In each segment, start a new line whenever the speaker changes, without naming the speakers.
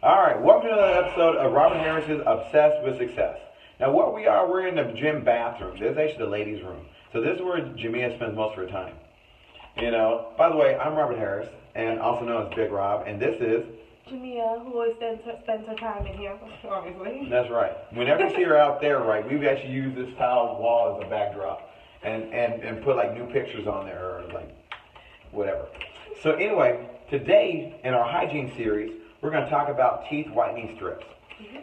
All right, welcome to another episode of Robert Harris's Obsessed with Success. Now, what we are, we're in the gym bathroom. This is actually the ladies' room. So this is where Jamia spends most of her time. You know, by the way, I'm Robert Harris, and also known as Big Rob, and this is
Jamia, who always spends her, spends her time in here, obviously.
That's right. Whenever you see her out there, right, we've actually used this tile wall as a backdrop and, and, and put like new pictures on there or like whatever. So anyway, today in our hygiene series, we're going to talk about teeth whitening strips.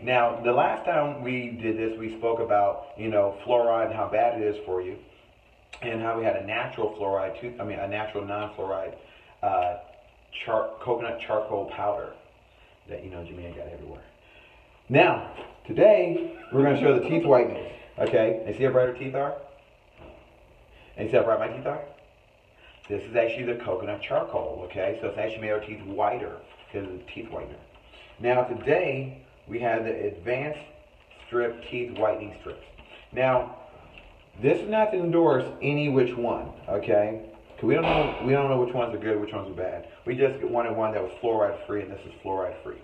Now, the last time we did this, we spoke about, you know, fluoride and how bad it is for you and how we had a natural fluoride tooth, I mean, a natural non-fluoride uh, char- coconut charcoal powder that, you know, Jamia got everywhere. Now, today we're going to show the teeth whitening. Okay, and see how bright our teeth are? And see how bright my teeth are? This is actually the coconut charcoal. Okay, so it's actually made our teeth whiter because of the teeth whitener. Now today we have the advanced strip teeth whitening strips. Now this is not to endorse any which one. Okay, because we don't know we don't know which ones are good, which ones are bad. We just wanted one that was fluoride free, and this is fluoride free.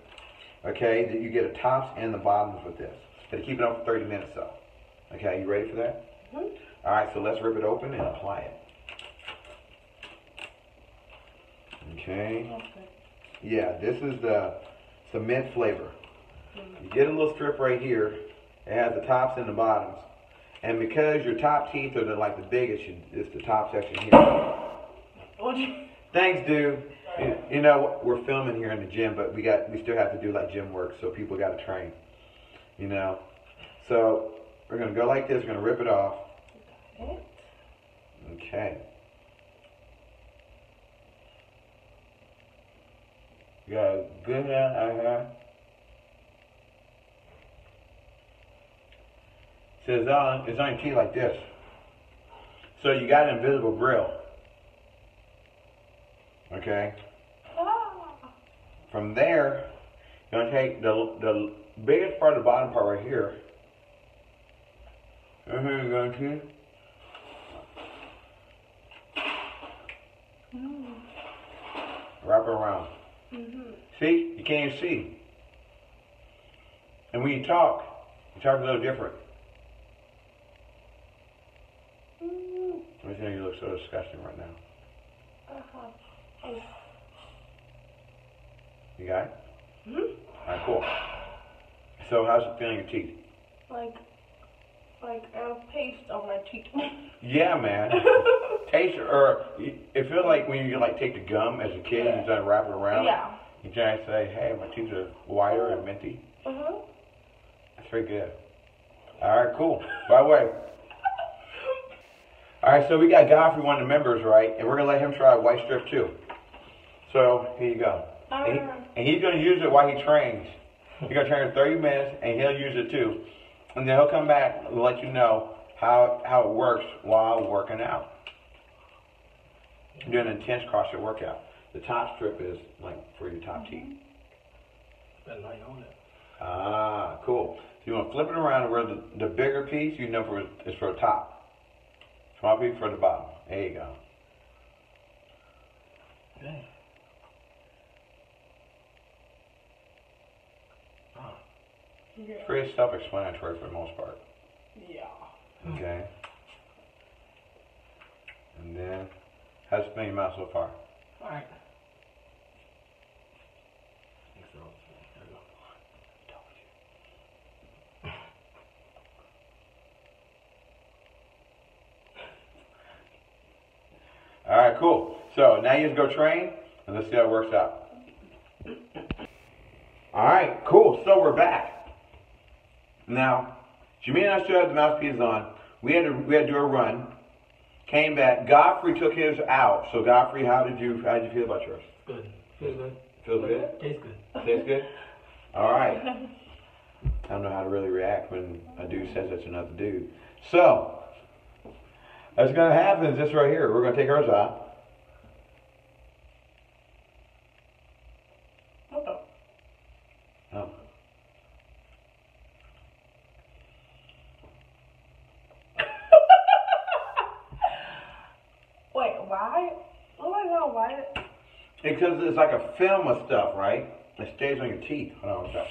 Okay, that you get the tops and the bottoms with this. Got to keep it on for 30 minutes though. Okay, you ready for that?
Mhm.
All right, so let's rip it open and apply it. Okay.
Okay.
Yeah, this is the cement flavor. You get a little strip right here. It has the tops and the bottoms. And because your top teeth are the, like the biggest, you, it's the top section here. Thanks, dude. You, you know, we're filming here in the gym, but we got we still have to do like gym work, so people got to train. You know, so we're gonna go like this. We're gonna rip it off. Okay. A good hand out here. It's on, on teeth like this. So you got an invisible grill. Okay. From there, you're gonna take the the biggest part of the bottom part right here. And here you're to wrap it around.
Mhm.
See? You can't even see. And when you talk, you talk a little different.
Mm.
I think you look so disgusting right now.
Uh-huh. Oh.
You got it?
Mhm.
Alright, cool. So how's it feeling in your teeth?
Like, like a paste on my cheek.
Yeah, man. Taste or it feels like when you like take the gum as a kid and you try to wrap it around.
yeah.
You try to say, hey, my teeth are whiter and minty.
Uh-huh.
That's very good. All right, cool. By the way, all right, so we got Godfrey, one of the members, right? And we're gonna let him try a white strip too. So here you go. And, he, and he's gonna use it while he trains. He's gonna train for 30 minutes, and he'll use it too. And then he'll come back and let you know how how it works while working out. Doing an intense CrossFit workout. The top strip is like for your top teeth.
Better not it.
Ah, cool. So you want to flip it around where the, the bigger piece you know for is for the top. Small piece for the bottom. There you go.
Okay. Ah,
Yeah.
Pretty self-explanatory for the most part.
Yeah.
Okay. And then, how's it been your mouth so far?
alright. Thanks for all this. There we go.
All right, cool. So now you just go train, and let's see how it works out. All right, cool. So we're back. Now, Jimmy and I still had the mouthpiece on. We had to we had to do a run. Came back. Godfrey took his out. So Godfrey, how did you how did you feel about yours?
Good. Feels good.
Feels good.
Tastes good.
Tastes good. All right. I don't know how to really react when a dude says that's another dude. So, what's going to happen is this right here. We're going to take ours out. Because it's like a film of stuff, right? It stays on your teeth. Hold on, that?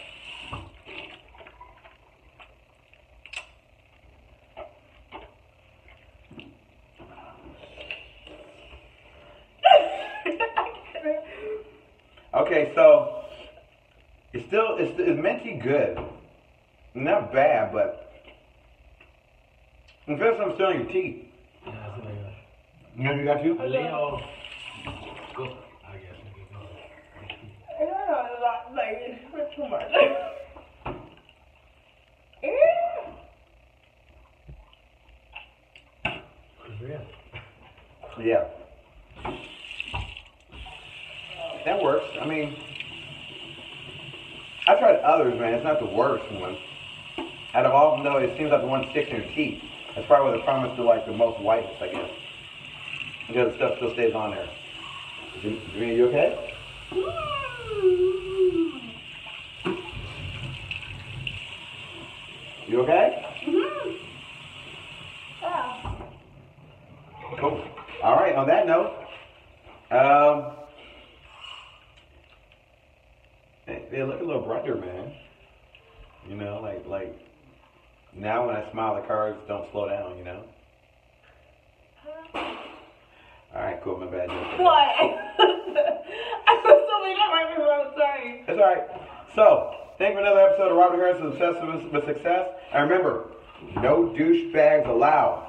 Okay, so it's still it's, it's minty good, not bad, but it feels something still in your teeth.
Yeah, I got.
You know what you got too?
Leo. Go. I guess nigga go.
I don't know, a lot, like, it's too much.
Real. Eh?
Yeah. That works. I mean, I tried others, man. It's not the worst one. Out of all of them, though, it seems like the one that sticks in your teeth. That's probably the promise to like the most whitest, I guess. Because the stuff still stays on there. Jim- Jimmy, you okay? You okay?
Ah.
Cool. All right. On that note, um, they, they look a little brighter, man. You know, like like now when I smile, the cars don't slow down. You know. All right. Cool. My bad.
What? I was so many times I'm sorry.
That's all right. So, thank you for another episode of Robert Harris is Obsessed with, Success. And remember, no douchebags allowed.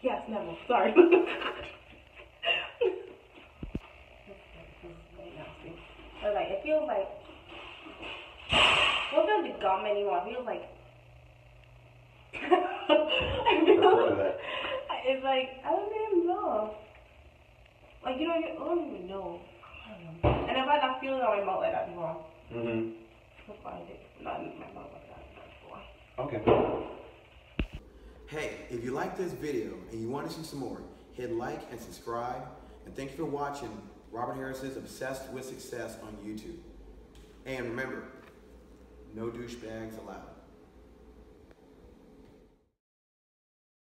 Yes, never. Sorry. Like it feels like don't feel gum anymore. It feels like I feel it's like I don't even know. Like you know, you, I don't even know. I don't know. And if I not feeling on my mouth like that before,
Mm-hmm.
that's why I did not in my mouth like that before.
Okay.
Hey, if you like this video and you want to see some more, hit like and subscribe. And thank you for watching Robert Harris's Obsessed with Success on YouTube. And remember, no douchebags allowed.